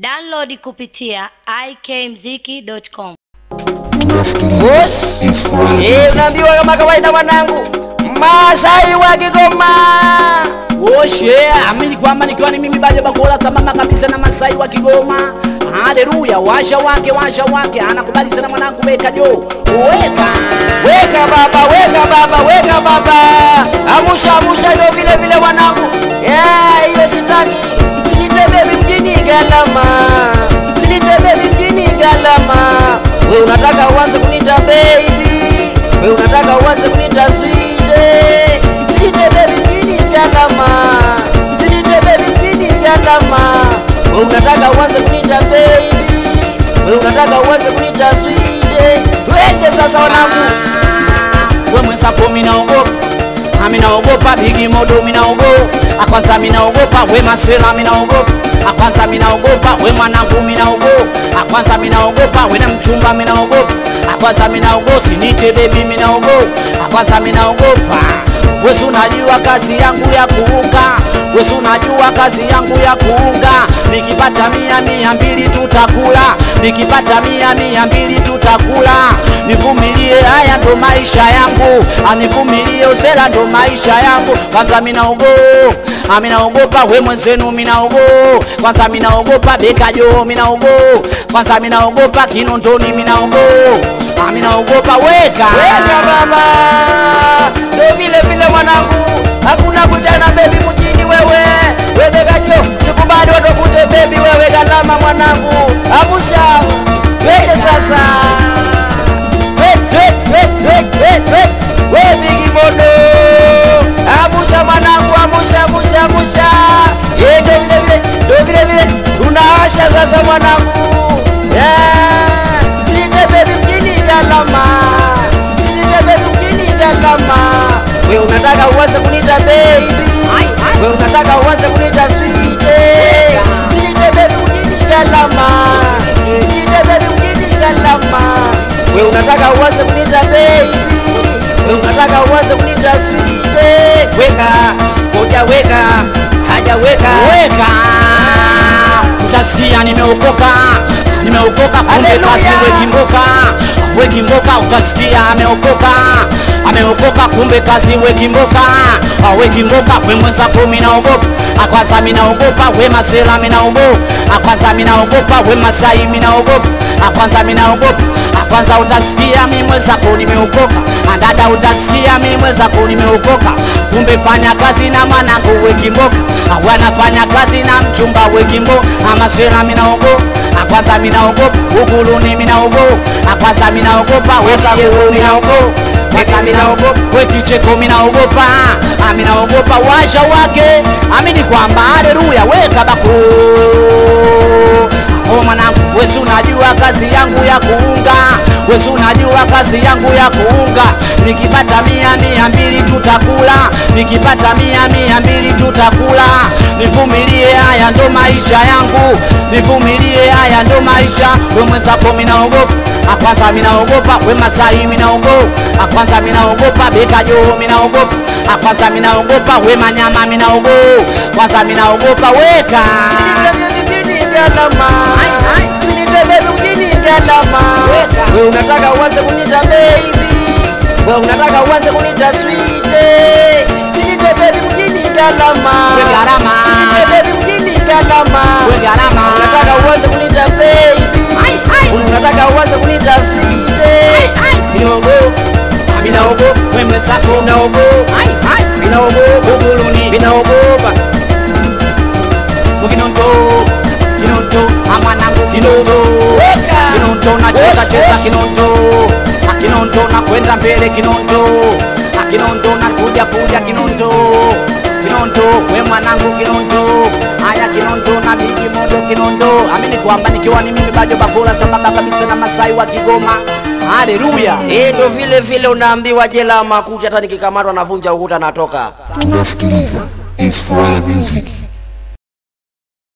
Download kupitia ikmziki.com. Eh, unaambiwa kama kawaida mwanangu, Masai wa Kigoma. Oshe, amini kwamba nikiwa ni mimi Baje Bakola samama kabisa na Masai wa Kigoma. Haleluya, washa wake washa wake, anakubali sana mwanangu, weka jo, weka. Weka baba, weka baba, weka baba. Amusha, amusha. Ndio vile vile mwanangu. Uanze kunita swite Silite baby mjini galama. Silite baby we unataka uanze kunita baby. we unataka uanze kunita swite Twende sasa wanangu. we mwesapo minaogopa aminaogopa bigi modo minaogopa akwanza minaogopa we masela minaogopa akwanza minaogopa we mwanangu minaogopa akwanza minaogopa we na mchumba minaogopa akwanza minaogopa sinite bebi minaogopa akwanza minaogopa wesi unajua kazi yangu ya kuunga. Wesi unajua kazi yangu ya kuunga. Nikipata mia mia mbili tutakula. Nikipata mia mia mbili tutakula. Nivumilie haya ndo maisha yangu. Anivumilie usela ndo maisha yangu. Kwanza minaogo aminaogopa we mwenzenu minaogo kwanza minaogopa bekajo minaogo kwanza minaogopa kinondoni minaogo aminaogopa weka. Weka baba, ndo vile vile mwanangu, hakuna kutana bebi mjini wewe, webekajo siku bado watokute bebi wewe galama mwanangu, uanze kunita baby. We unataka uanze kunita sweet sinite baby mjini galama sinite baby mjini galama we unataka uanze kunita baby. We unataka uanze kunita sweet weka moja weka haja weka. Weka. Utasikia nimeokoka nimeokoka kumbe kasi wekimboka wekimboka utasikia ameokoka ameokoka kumbe kazi wekimboka wekimboka we mwenzako minaogopa. Akwanza minaogopa we masela minaogopa. Akwanza minaogopa we masai minaogopa. Akwanza minaogopa akwanza utasikia mi mwenzako nimeokoka andada utasikia mi mwenzako nimeokoka kumbe fanya kazi na mwanangu wekimboka wanafanya kazi na mchumba wekimbo amasela minaogopa akwanza minaogopa. Uguluni minaogopa. Akwanza minaogopa wesayewe minaogopa kwanza minaogopa wekicheko minaogopa aminaogopa waja wake. Amini kwamba haleluya wekabako o mwanangu, wesi unajua kazi yangu ya kuunga, wesi unajua kazi yangu ya kuunga. Nikipata mia mia mbili tutakula, nikipata mia mia mbili tutakula. Nivumilie, haya ndo maisha yangu, nivumilie, haya ndo maisha. We mwenzako minaogopa, akwanza minaogopa, we Masai minaogopa, akwanza minaogopa, Bekajo minaogopa, akwanza minaogopa, wemanyama Manyama minaogopa, kwanza minaogopa, weka Usinitembee mjini galama Usinitembee mjini galama We unataka uanze kunita baby. We unataka uanze kunita sweet Usinitembee mjini galama. Usinitembee mjini galama. Cheza kinondo akinondo na kwenda mbele kinondo akinondo na kuja kuja kinondo kinondo we mwanangu kinondo haya kinondo na bigi mondo kinondo amini kwamba nikiwa ni mimi bajo bakula sambamba kabisa na masai wa kigoma haleluya Eh, ndo vile vile unaambiwa jela makuti, hata nikikamatwa navunja ukuta natoka. tunasikiliza Inspire Music.